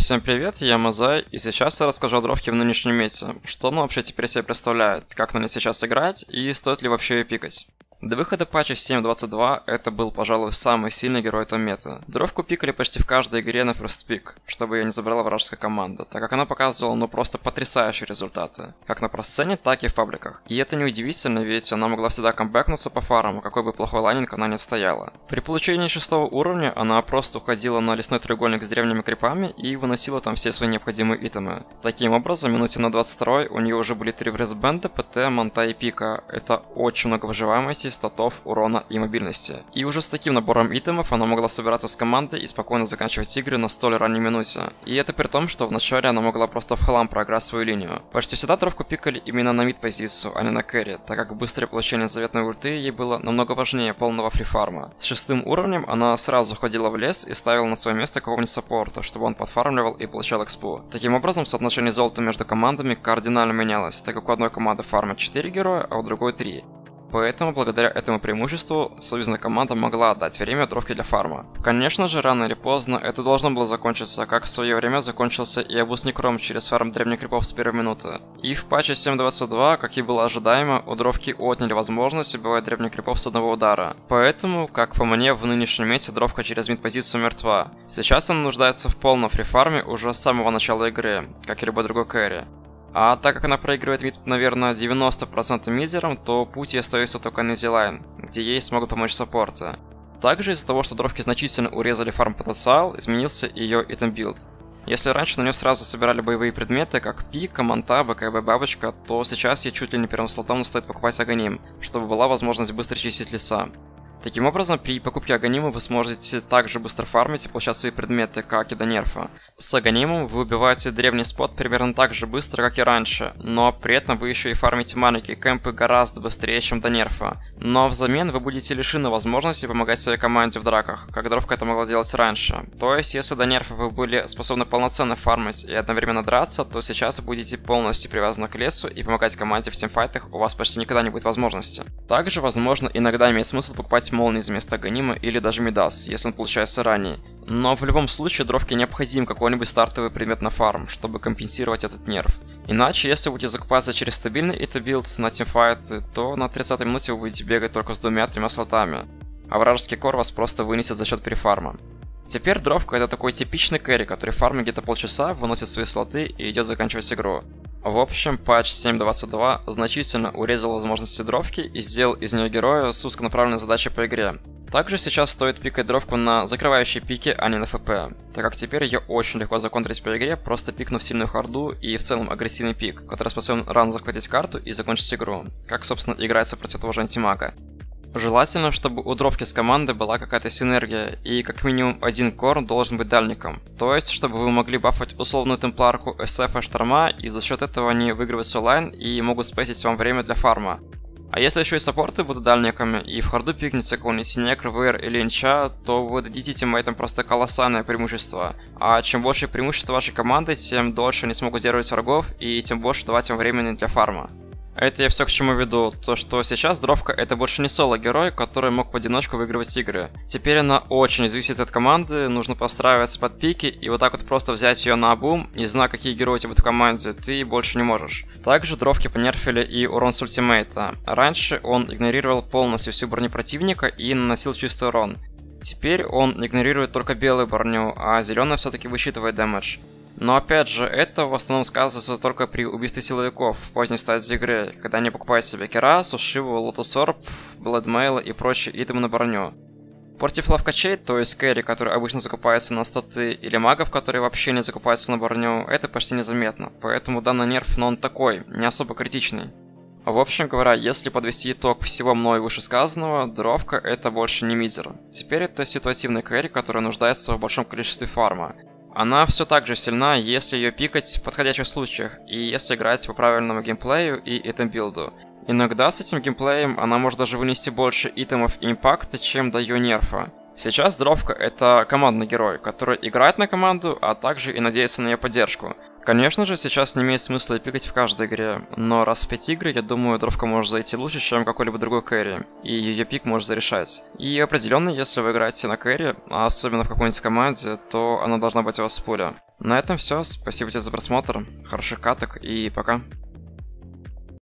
Всем привет, я Мазай, и сейчас я расскажу о дровке в нынешнем мете, что она вообще теперь себе представляет, как на ней сейчас играть? И стоит ли вообще ее пикать. До выхода патча 7.22 это был, пожалуй, самый сильный герой этого мета. Дровку пикали почти в каждой игре на First Pick, чтобы ее не забрала вражеская команда, так как она показывала ну просто потрясающие результаты, как на про-сцене, так и в пабликах. И это неудивительно, ведь она могла всегда камбэкнуться по фарам, какой бы плохой laning она не стояла. При получении шестого уровня она просто уходила на лесной треугольник с древними крипами и выносила там все свои необходимые итемы. Таким образом, минуте на 22 у нее уже были три wraith band 'а, ПТ, Манта и Пика. Это очень много выживаемости статов, урона и мобильности. И уже с таким набором итемов она могла собираться с командой и спокойно заканчивать игры на столь ранней минуте. И это при том, что вначале она могла просто в хлам проиграть свою линию. Почти всегда тровку пикали именно на мид-позицию, а не на кэрри, так как быстрое получение заветной ульты ей было намного важнее полного фрифарма. С шестым уровнем она сразу ходила в лес и ставила на свое место какого-нибудь саппорта, чтобы он подфармливал и получал экспу. Таким образом, соотношение золота между командами кардинально менялось, так как у одной команды фармит 4 героя, а у другой 3. Поэтому, благодаря этому преимуществу, союзная команда могла отдать время дровке для фарма. Конечно же, рано или поздно это должно было закончиться, как в свое время закончился и обуз Некром через фарм древних крипов с первой минуты. И в патче 7.22, как и было ожидаемо, у дровки отняли возможность убивать древних крипов с одного удара. Поэтому, как по мне, в нынешнем мете дровка через мид-позицию мертва. Сейчас она нуждается в полном фрифарме уже с самого начала игры, как и любой другой кэрри. А так как она проигрывает мид, наверное, 90% мидерам, то путь ей остается только на easy lane, где ей смогут помочь саппорты. Также из-за того, что дровки значительно урезали farm потенциал, изменился ее item build. Если раньше на нее сразу собирали боевые предметы, как пика, манта, БКБ, бабочка, то сейчас ей чуть ли не первым слотом стоит покупать аганим, чтобы была возможность быстро чистить леса. Таким образом, при покупке Аганима вы сможете также быстро фармить и получать свои предметы, как и до нерфа. С Аганимом вы убиваете древний спот примерно так же быстро, как и раньше, но при этом вы еще и фармите маленькие кемпы гораздо быстрее, чем до нерфа. Но взамен вы будете лишены возможности помогать своей команде в драках, как Дровка это могла делать раньше. То есть, если до нерфа вы были способны полноценно фармить и одновременно драться, то сейчас вы будете полностью привязаны к лесу и помогать команде в тимфайтах у вас почти никогда не будет возможности. Также, возможно, иногда имеет смысл покупать добавить молнии вместо Аганима или даже Мидас, если он получается ранее. Но в любом случае дровке необходим какой-нибудь стартовый предмет на фарм, чтобы компенсировать этот нерв. Иначе, если будете закупаться через стабильный итабилд на тимфайты, то на 30 минуте вы будете бегать только с двумя-тремя слотами, а вражеский кор вас просто вынесет за счет перефарма. Теперь дровка это такой типичный кэрри, который фармит где-то полчаса, выносит свои слоты и идет заканчивать игру. В общем, патч 7.22 значительно урезал возможности дровки и сделал из нее героя с узконаправленной задачей по игре. Также сейчас стоит пикать дровку на закрывающие пики, а не на ФП, так как теперь ее очень легко законтрить по игре, просто пикнув сильную харду и в целом агрессивный пик, который способен рано захватить карту и закончить игру, как собственно играется против того же антимага. Желательно, чтобы у дровки с команды была какая-то синергия, и как минимум один core должен быть дальником. То есть, чтобы вы могли бафать условную темпларку SF Шторма, и за счет этого они выигрывают lane и могут спейсить вам время для фарма. А если еще и саппорты будут дальниками, и в харду пикнется какой-нибудь Синекр, ВР или Инча, то вы дадите тиммейтам просто колоссальное преимущество. А чем больше преимущество вашей команды, тем дольше они смогут сдерживать врагов, и тем больше давать им времени для фарма. Это я все к чему веду, то что сейчас Дровка это больше не соло-герой, который мог в одиночку выигрывать игры. Теперь она очень зависит от команды, нужно постраиваться под пики, и вот так вот просто взять ее на обум, не зная какие герои у тебя в команде, ты больше не можешь. Также Дровки понерфили и урон с ультимейта. Раньше он игнорировал полностью всю броню противника и наносил чистый урон. Теперь он игнорирует только белую броню, а зеленая все-таки высчитывает дэмэдж. Но опять же, это в основном сказывается только при убийстве силовиков в поздней стадии игры, когда они покупают себе Керасу, Шиву, Лотосорб, Блэдмейл и прочие итемы на броню. Против лавкачей, то есть кэрри, которые обычно закупаются на статы, или магов, которые вообще не закупаются на броню, это почти незаметно, поэтому данный нерв, но он такой, не особо критичный. В общем говоря, если подвести итог всего мной вышесказанного, дровка это больше не мизер. Теперь это ситуативный кэрри, который нуждается в большом количестве фарма. Она все так же сильна, если ее пикать в подходящих случаях, и если играть по правильному геймплею и итем-билду. Иногда с этим геймплеем она может даже вынести больше итемов импакта, чем до ее нерфа. Сейчас Дровка это командный герой, который играет на команду, а также и надеется на ее поддержку. Конечно же, сейчас не имеет смысла пикать в каждой игре, но раз в 5 игр, я думаю, дровка может зайти лучше, чем какой-либо другой кэрри, и ее пик может зарешать. И определенно, если вы играете на кэрри, а особенно в какой-нибудь команде, то она должна быть у вас в пуле. На этом все, спасибо тебе за просмотр, хороших каток и пока.